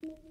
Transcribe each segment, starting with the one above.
Thank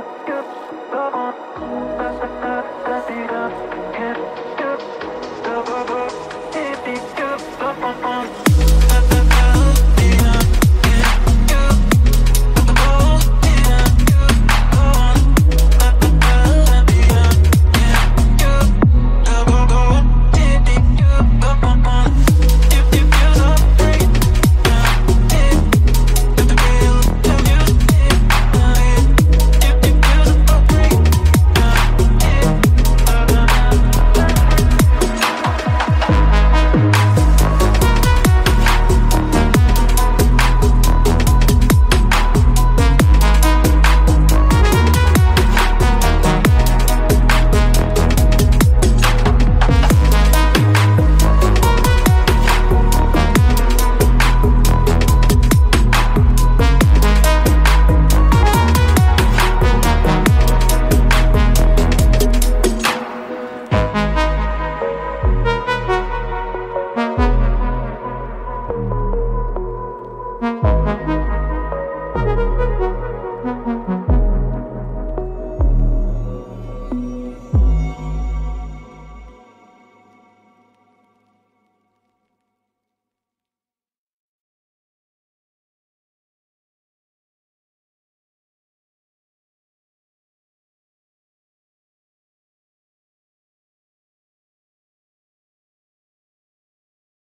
Let's get the